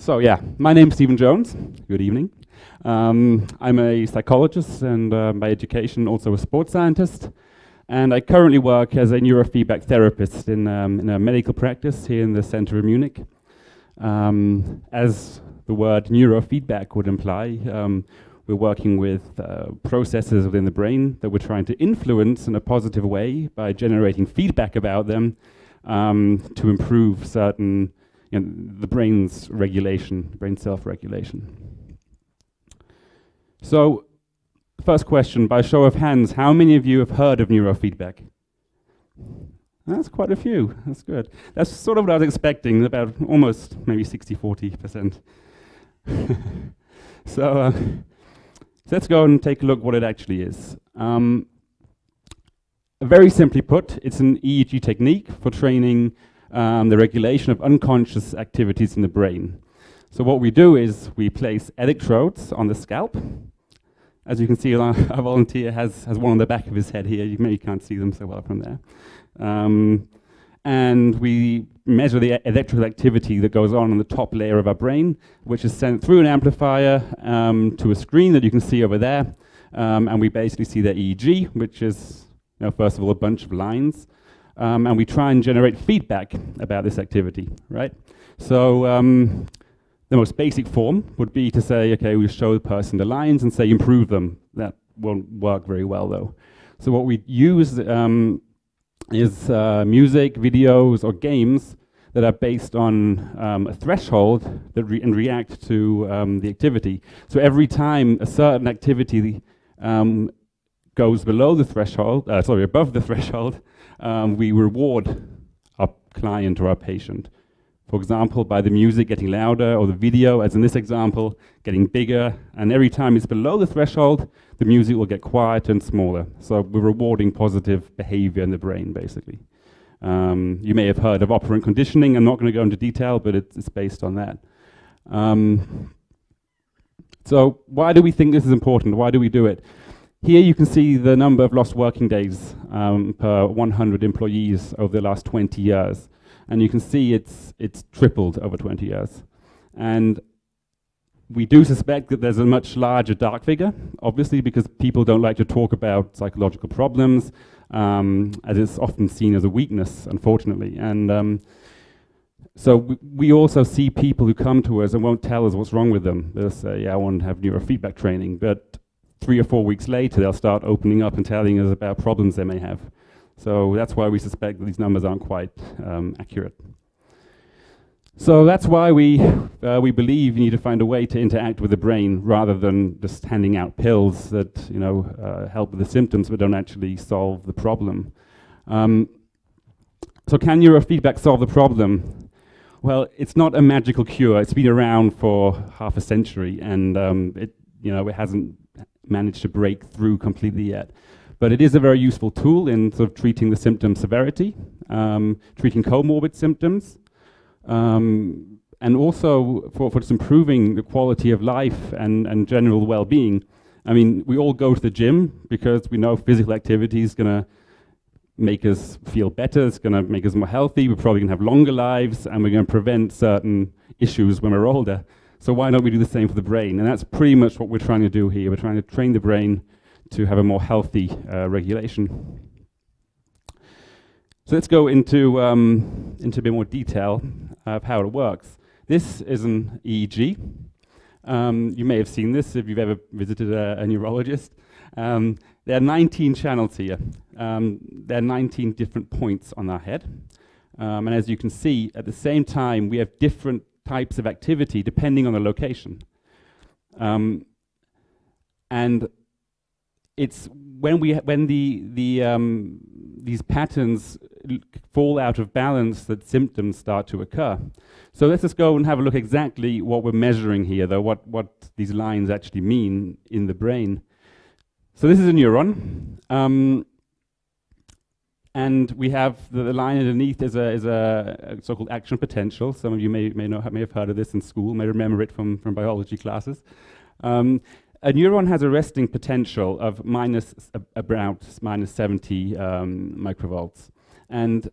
So yeah, my name's Steven Jones. Good evening. Um, I'm a psychologist and uh, by education also a sports scientist. And I currently work as a neurofeedback therapist in, um, in a medical practice here in the center of Munich. Um, as the word neurofeedback would imply, um, we're working with uh, processes within the brain that we're trying to influence in a positive way by generating feedback about them um, to improve certain, you know, the brain's regulation, brain self-regulation. So, first question, by show of hands, how many of you have heard of neurofeedback? That's quite a few, that's good. That's sort of what I was expecting, about almost maybe 60, 40%. so, uh, so let's go and take a look what it actually is. Um, very simply put, it's an EEG technique for training um, the regulation of unconscious activities in the brain. So what we do is we place electrodes on the scalp. As you can see, our, our volunteer has, has one on the back of his head here. You maybe can't see them so well from there. Um, and we measure the electrical activity that goes on in the top layer of our brain, which is sent through an amplifier um, to a screen that you can see over there. Um, and we basically see the EEG, which is, you know, first of all, a bunch of lines. Um, and we try and generate feedback about this activity, right? So um, the most basic form would be to say, okay, we show the person the lines and say improve them. That won't work very well, though. So what we use um, is uh, music, videos, or games that are based on um, a threshold that re and react to um, the activity. So every time a certain activity um, goes below the threshold, uh, sorry, above the threshold, um, we reward our client or our patient. For example, by the music getting louder or the video, as in this example, getting bigger. And every time it's below the threshold, the music will get quieter and smaller. So we're rewarding positive behavior in the brain, basically. Um, you may have heard of operant conditioning. I'm not going to go into detail, but it's, it's based on that. Um, so why do we think this is important? Why do we do it? Here you can see the number of lost working days um, per 100 employees over the last 20 years. And you can see it's, it's tripled over 20 years. And we do suspect that there's a much larger dark figure, obviously, because people don't like to talk about psychological problems, um, as it's often seen as a weakness, unfortunately. And um, so we, also see people who come to us and won't tell us what's wrong with them. They'll say, yeah, I want to have neurofeedback training. But three or four weeks later, they'll start opening up and telling us about problems they may have. So that's why we suspect that these numbers aren't quite um, accurate. So that's why we, uh, we believe you need to find a way to interact with the brain rather than just handing out pills that you know, uh, help with the symptoms but don't actually solve the problem. Um, so can neurofeedback solve the problem? Well, it's not a magical cure. It's been around for half a century and um, it, you know, it hasn't managed to break through completely yet. But it is a very useful tool in sort of treating the symptom severity, um, treating comorbid symptoms, um, and also for, for just improving the quality of life and, and general well-being. I mean, we all go to the gym because we know physical activity is going to make us feel better, it's going to make us more healthy, we're probably going to have longer lives, and we're going to prevent certain issues when we're older. So why don't we do the same for the brain? And that's pretty much what we're trying to do here. We're trying to train the brain to have a more healthy uh, regulation. So let's go into, um, into a bit more detail of how it works. This is an EEG. Um, you may have seen this if you've ever visited a, a neurologist. Um, there are 19 channels here. Um, there are 19 different points on our head. Um, and as you can see, at the same time, we have different types of activity depending on the location. Um, and it's when we when the the um, these patterns fall out of balance that symptoms start to occur. So let's just go and have a look exactly what we're measuring here, though, what what these lines actually mean in the brain. So this is a neuron. Um, and we have the, the, line underneath is a, is a, a so-called action potential. Some of you may, may, know, may have heard of this in school, may remember it from, from biology classes. Um, a neuron has a resting potential of minus about minus 70 um, microvolts. And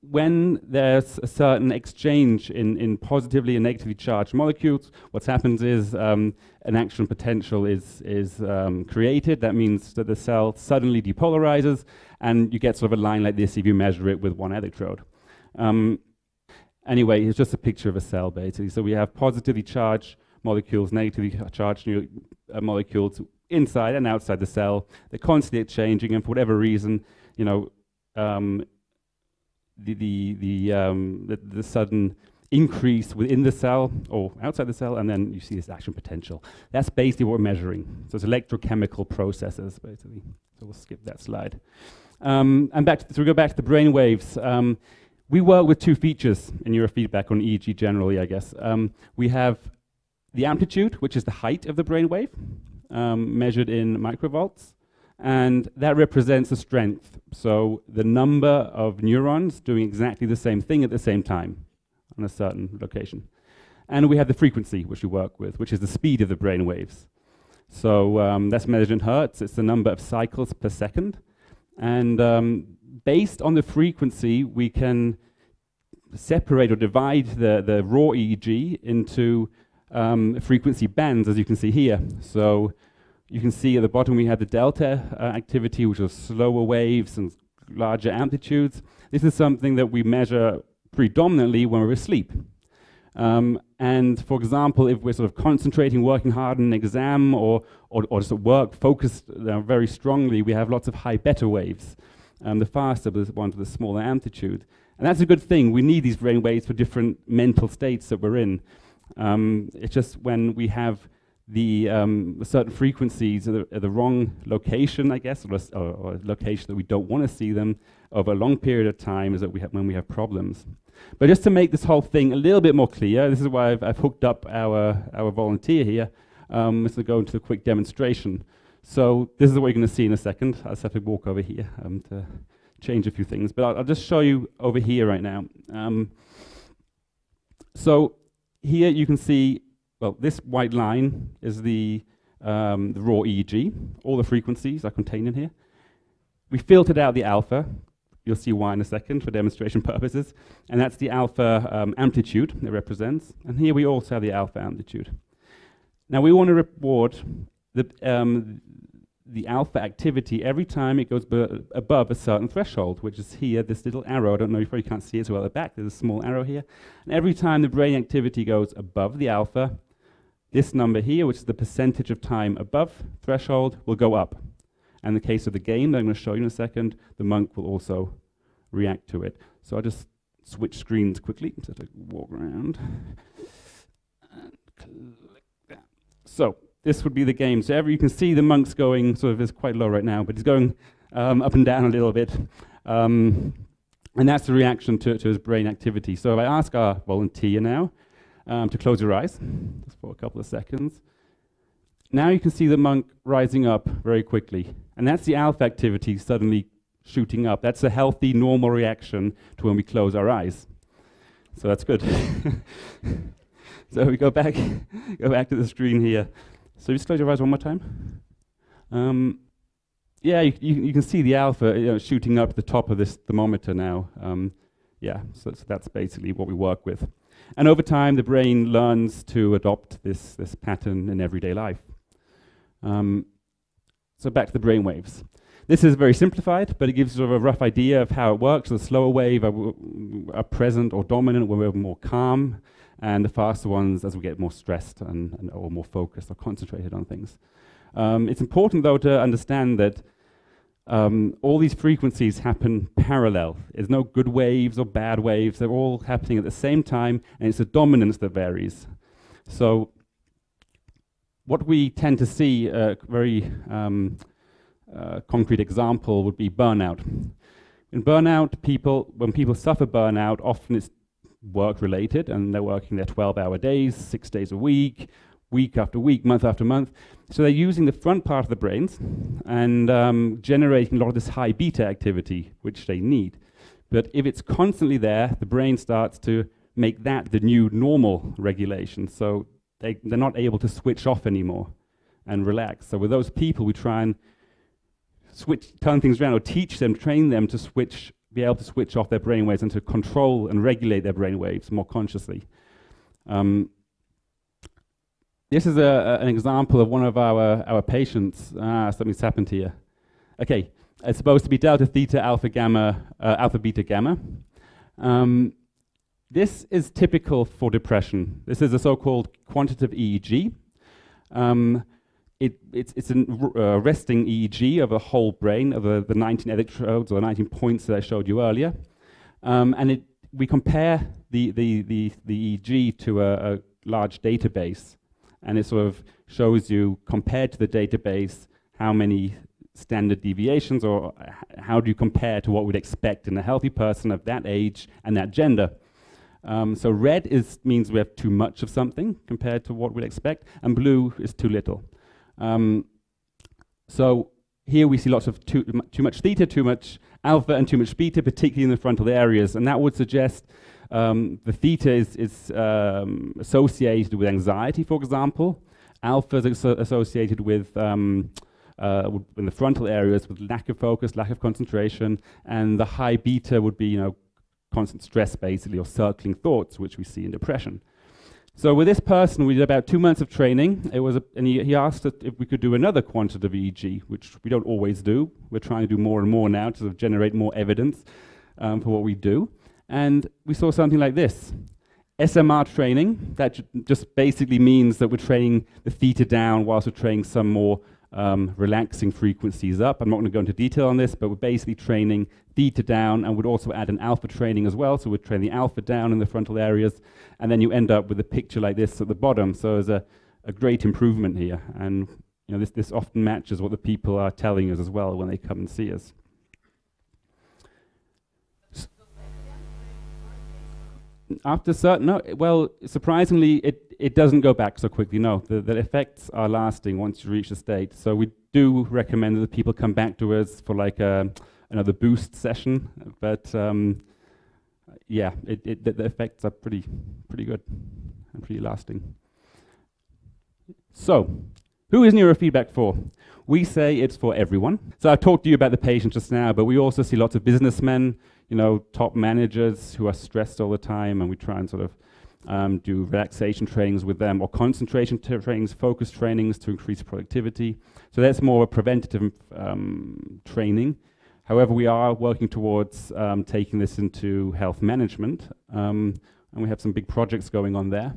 when there's a certain exchange in, in positively and negatively charged molecules, what happens is um, an action potential is, is um, created. That means that the cell suddenly depolarizes, and you get sort of a line like this if you measure it with one electrode. Um, anyway, it's just a picture of a cell, basically. So we have positively charged molecules, negatively charged uh, molecules inside and outside the cell. They're constantly exchanging, and for whatever reason, you know, um, the the the, um, the, the sudden increase within the cell or outside the cell, and then you see this action potential. That's basically what we're measuring. So it's electrochemical processes, basically. So we'll skip that slide. Um, and back to, so we go back to the brain waves. Um, we work with two features in neurofeedback on EEG generally, I guess. Um, we have the amplitude, which is the height of the brain wave, um, measured in microvolts and that represents the strength. So the number of neurons doing exactly the same thing at the same time on a certain location. And we have the frequency, which we work with, which is the speed of the brain waves. So um, that's measured in hertz. It's the number of cycles per second. And um, based on the frequency, we can separate or divide the, the raw EEG into um, frequency bands, as you can see here. So you can see at the bottom we have the delta uh, activity, which is slower waves and larger amplitudes. This is something that we measure predominantly when we're asleep. Um, and for example, if we're sort of concentrating, working hard on an exam or, or, or just at work, focused uh, very strongly, we have lots of high beta waves. Um, the faster the one to the smaller amplitude. And that's a good thing. We need these brain waves for different mental states that we're in. Um, it's just when we have the um, certain frequencies at the, are the, wrong location, I guess, or, or, or location that we don't want to see them over a long period of time is that we have when we have problems. But just to make this whole thing a little bit more clear, this is why I've, I've hooked up our, our volunteer here. Um, let's go into a quick demonstration. So this is what you're going to see in a second. I just have to walk over here um, to change a few things. But I'll, I'll, just show you over here right now. Um, so here you can see well, this white line is the, um, the raw EEG. All the frequencies are contained in here. We filtered out the alpha. You'll see why in a second for demonstration purposes. And that's the alpha um, amplitude it represents. And here we also have the alpha amplitude. Now we want to reward the, um, the alpha activity every time it goes above a certain threshold, which is here, this little arrow. I don't know if you can't see it so well at the back. There's a small arrow here. And every time the brain activity goes above the alpha, this number here, which is the percentage of time above threshold, will go up. And the case of the game that I'm going to show you in a second, the monk will also react to it. So I'll just switch screens quickly so to walk around. So this would be the game. So every, you can see the monk's going, sort of is quite low right now, but he's going um, up and down a little bit. Um, and that's the reaction to, to his brain activity. So if I ask our volunteer now, um, to close your eyes just for a couple of seconds. Now you can see the monk rising up very quickly. And that's the alpha activity suddenly shooting up. That's a healthy, normal reaction to when we close our eyes. So that's good. so we go back, go back to the screen here. So just close your eyes one more time. Um, yeah, you, you, you, can see the alpha you know, shooting up the top of this thermometer now. Um, yeah, so, so that's basically what we work with. And over time, the brain learns to adopt this, this pattern in everyday life. Um, so back to the brain waves. This is very simplified, but it gives sort of a rough idea of how it works. The slower wave are, are present or dominant when we're more calm, and the faster ones as we get more stressed and, and or more focused or concentrated on things. Um, it's important, though, to understand that um, all these frequencies happen parallel. There's no good waves or bad waves. They're all happening at the same time, and it's the dominance that varies. So what we tend to see, a very um, uh, concrete example would be burnout. In burnout, people, when people suffer burnout, often it's work related and they're working their 12 hour days, six days a week, week after week, month after month. So they're using the front part of the brains and um, generating a lot of this high beta activity, which they need. But if it's constantly there, the brain starts to make that the new normal regulation. So they, they're not able to switch off anymore and relax. So with those people, we try and switch, turn things around or teach them, train them to switch be able to switch off their brainwaves and to control and regulate their brainwaves more consciously. Um, this is a, an example of one of our, our patients. Ah, something's happened here. Okay, it's supposed to be delta theta alpha gamma, uh, alpha beta gamma. Um, this is typical for depression. This is a so-called quantitative EEG. Um, it, it's, it's a uh, resting EEG of a whole brain of the, the 19 electrodes or the 19 points that I showed you earlier. Um, and it, we compare the, the, the, the EEG to a, a large database. And it sort of shows you, compared to the database, how many standard deviations or how do you compare to what we'd expect in a healthy person of that age and that gender. Um, so red is, means we have too much of something compared to what we'd expect, and blue is too little. Um, so here we see lots of too, too much theta, too much alpha, and too much beta, particularly in the frontal areas. And that would suggest um, the theta is, is um, associated with anxiety, for example. Alpha is associated with um, uh, in the frontal areas with lack of focus, lack of concentration, and the high beta would be, you know, constant stress basically, or circling thoughts, which we see in depression. So with this person, we did about two months of training. It was, a, and he, he asked if we could do another quantitative EEG, which we don't always do. We're trying to do more and more now to sort of generate more evidence um, for what we do. And we saw something like this. SMR training, that just basically means that we're training the theta down whilst we're training some more um, relaxing frequencies up. I'm not going to go into detail on this, but we're basically training theta down and would also add an alpha training as well. So we'd train the alpha down in the frontal areas, and then you end up with a picture like this at the bottom. So there's a, a great improvement here. And you know, this, this often matches what the people are telling us as well when they come and see us. After certain, no, well, surprisingly, it, it doesn't go back so quickly. No, the, the effects are lasting once you reach the state. So we do recommend that people come back to us for like a, another boost session. But um, yeah, it, it, the, the effects are pretty, pretty good and pretty lasting. So, who is neurofeedback for? We say it's for everyone. So I've talked to you about the patient just now, but we also see lots of businessmen you know, top managers who are stressed all the time, and we try and sort of um, do relaxation trainings with them or concentration trainings, focus trainings to increase productivity. So that's more a preventative um, training. However, we are working towards um, taking this into health management, um, and we have some big projects going on there.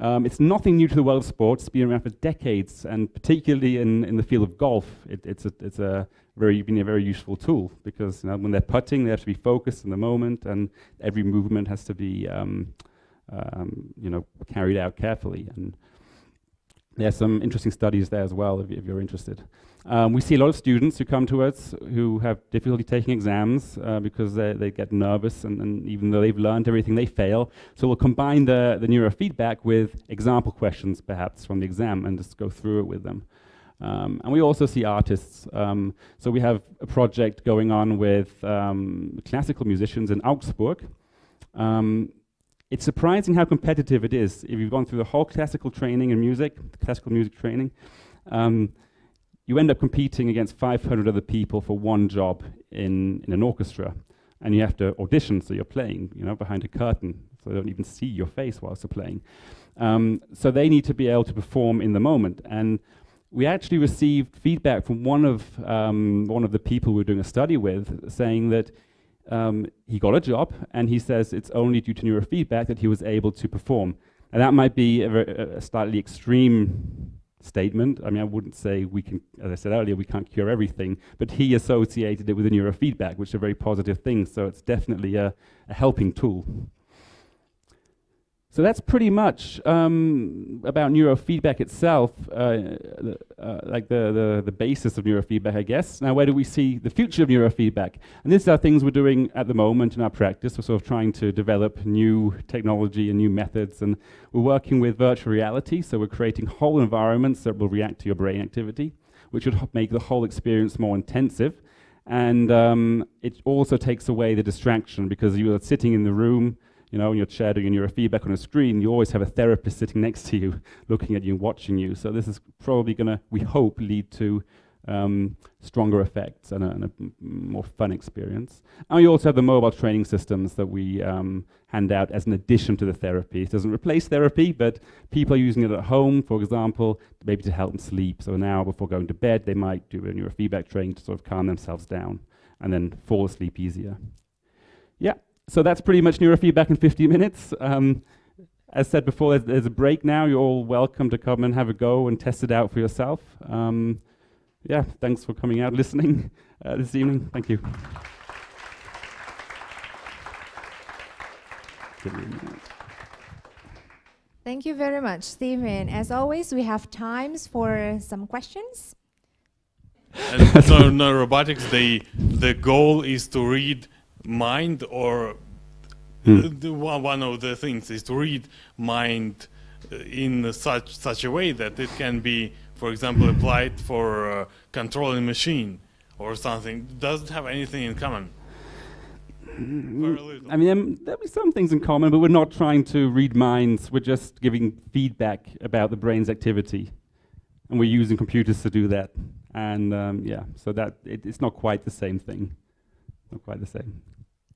Um, it's nothing new to the world of sports. It's been around for decades, and particularly in, in the field of golf, it, it's, a, it's a very, been a very useful tool because you know, when they're putting, they have to be focused in the moment, and every movement has to be um, um, you know, carried out carefully. And there's some interesting studies there as well, if, if you're interested. Um, we see a lot of students who come to us who have difficulty taking exams uh, because they, they get nervous and, and, even though they've learned everything, they fail. So we'll combine the, the neurofeedback with example questions perhaps from the exam and just go through it with them. Um, and we also see artists. Um, so we have a project going on with um, classical musicians in Augsburg. Um, it's surprising how competitive it is. If you've gone through the whole classical training in music, classical music training, um, you end up competing against 500 other people for one job in, in an orchestra. And you have to audition, so you're playing, you know, behind a curtain, so they don't even see your face whilst you're playing. Um, so they need to be able to perform in the moment. And we actually received feedback from one of um, one of the people we were doing a study with, saying that um, he got a job, and he says it's only due to neurofeedback that he was able to perform. And that might be a, a slightly extreme statement. I mean, I wouldn't say we can, as I said earlier, we can't cure everything, but he associated it with the neurofeedback, which is a very positive thing. So it's definitely a, a helping tool. So that's pretty much um, about neurofeedback itself, uh, uh, like the, the, the, basis of neurofeedback, I guess. Now, where do we see the future of neurofeedback? And these are things we're doing at the moment in our practice. We're sort of trying to develop new technology and new methods, and we're working with virtual reality. So we're creating whole environments that will react to your brain activity, which would make the whole experience more intensive. And um, it also takes away the distraction because you are sitting in the room you know, in your chair doing neurofeedback on a screen, you always have a therapist sitting next to you, looking at you and watching you. So this is probably going to, we hope, lead to um, stronger effects and a, and a more fun experience. And we also have the mobile training systems that we um, hand out as an addition to the therapy. It doesn't replace therapy, but people are using it at home, for example, maybe to help them sleep. So an hour before going to bed, they might do a neurofeedback training to sort of calm themselves down and then fall asleep easier. Yeah, so that's pretty much neurofeedback in 50 minutes. Um, as said before, there's, there's, a break now. You're all welcome to come and have a go and test it out for yourself. Um, yeah, thanks for coming out, listening uh, this evening. Thank you. Thank you very much, Steven. As always, we have times for some questions. no, no robotics. They the goal is to read mind, or hmm. the, one of the things is to read mind uh, in such such a way that it can be for example, applied for uh, controlling machine or something, doesn't have anything in common. I mean, um, there'll be some things in common, but we're not trying to read minds. We're just giving feedback about the brain's activity, and we're using computers to do that. And um, yeah, so that it, it's not quite the same thing. Not quite the same,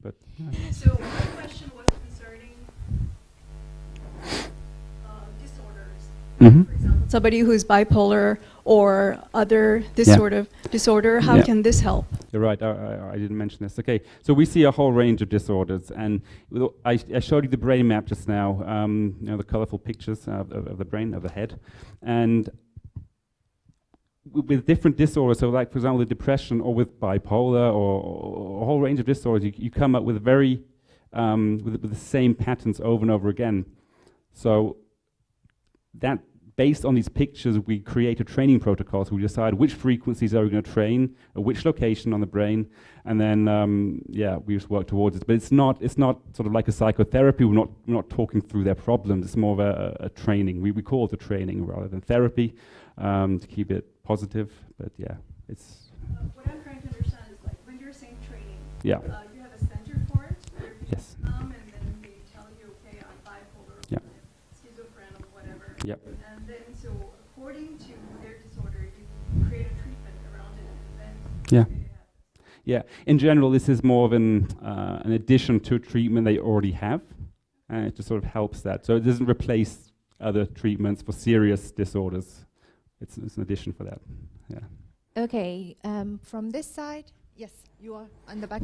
but. Yeah. So my question was concerning uh, disorders. Mm -hmm. For example somebody who's bipolar or other this yeah. sort of disorder? How yeah. can this help? You're right. I, I, I, didn't mention this. Okay, so we see a whole range of disorders, and I, I showed you the brain map just now. Um, you know the colorful pictures of, of, of, the brain, of the head, and with different disorders. So, like for example, the depression, or with bipolar, or, or a whole range of disorders, you, you come up with very um, with, with the same patterns over and over again. So that based on these pictures, we create a training protocol. So we decide which frequencies are we going to train, at which location on the brain, and then um, yeah, we just work towards it. But it's not it's not sort of like a psychotherapy. We're not we're not talking through their problems. It's more of a, a training. We we call it a training rather than therapy um, to keep it positive. But yeah, it's. Uh, what I'm trying to understand is like when you're saying training. Yeah. Uh, you have a center for it. yes. Come and then they tell you, okay, I'm bipolar. Yeah. Schizophrenic, whatever. Yep. Yeah. Yeah. In general, this is more of an, uh, an addition to a treatment they already have, and it just sort of helps that. So it doesn't replace other treatments for serious disorders. It's, it's an addition for that. Yeah. Okay. Um, from this side, yes, you are on the back.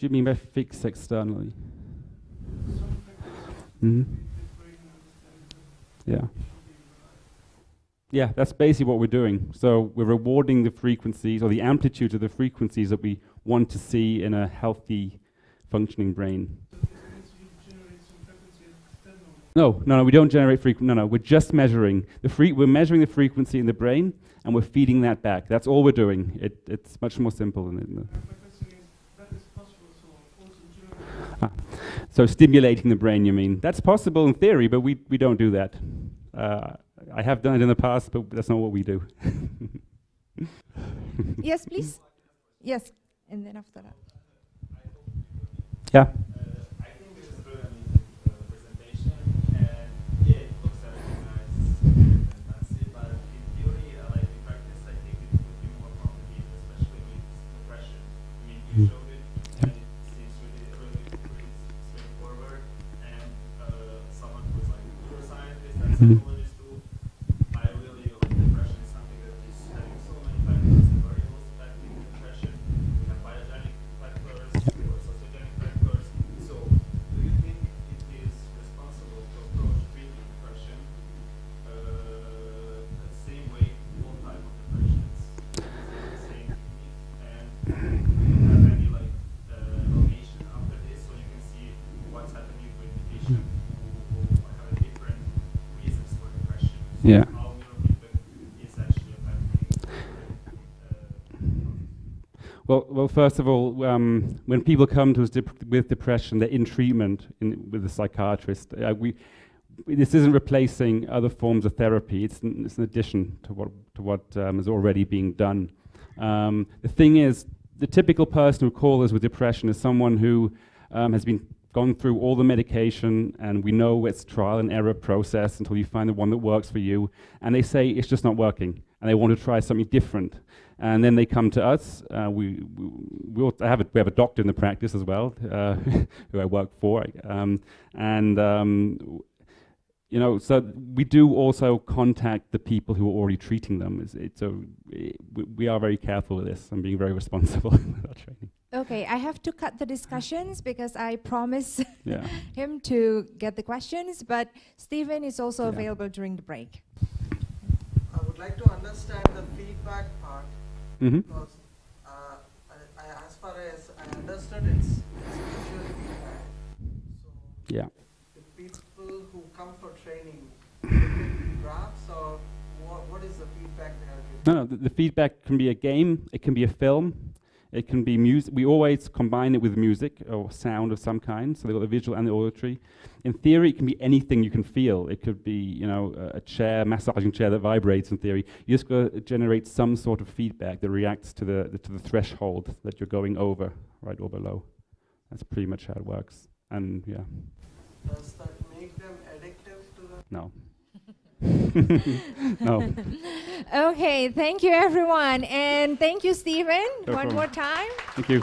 Do you mean by fix externally? Mm -hmm. Yeah. Yeah, that's basically what we're doing. So we're rewarding the frequencies or the amplitude of the frequencies that we want to see in a healthy, functioning brain. No, no, no, we don't generate frequency. No, no, we're just measuring the free. We're measuring the frequency in the brain, and we're feeding that back. That's all we're doing. It, it's much more simple than. In Ah, so stimulating the brain, you mean? That's possible in theory, but we, we don't do that. Uh, I have done it in the past, but that's not what we do. yes, please. Yes, and then after that. Yeah. Угу. First of all, um, when people come to us dep with depression, they're in treatment in, with a psychiatrist. Uh, we, this isn't replacing other forms of therapy. It's an, it's an addition to what to what um, is already being done. Um, the thing is, the typical person who calls us with depression is someone who um, has been gone through all the medication, and we know it's trial and error process until you find the one that works for you. And they say it's just not working, and they want to try something different. And then they come to us. Uh, we we, we, have a, we have a doctor in the practice as well, uh, who I work for, um, and um, you know, so we do also contact the people who are already treating them. It's, it's a, it, we are very careful with this and being very responsible with our training. Okay, I have to cut the discussions because I promised yeah. him to get the questions, but Steven is also Yeah. available during the break. I would like to understand the feedback part hmm because uh, I, I, as far as I understood, it's, it's feedback. So Yeah. the people who come for training, or what, what is the feedback they are giving? No, no, the, the feedback can be a game, it can be a film, it can be music. We always combine it with music or sound of some kind, so they've got the visual and the auditory. In theory, it can be anything you can feel. It could be, you know, a, a chair, massaging chair that vibrates. In theory, you just got to generate some sort of feedback that reacts to the, the to the threshold that you're going over, right or below. That's pretty much how it works. And yeah, Does that make them addictive to the no. no. Okay, thank you everyone, and thank you, Steven, No one problem. more time. Thank you.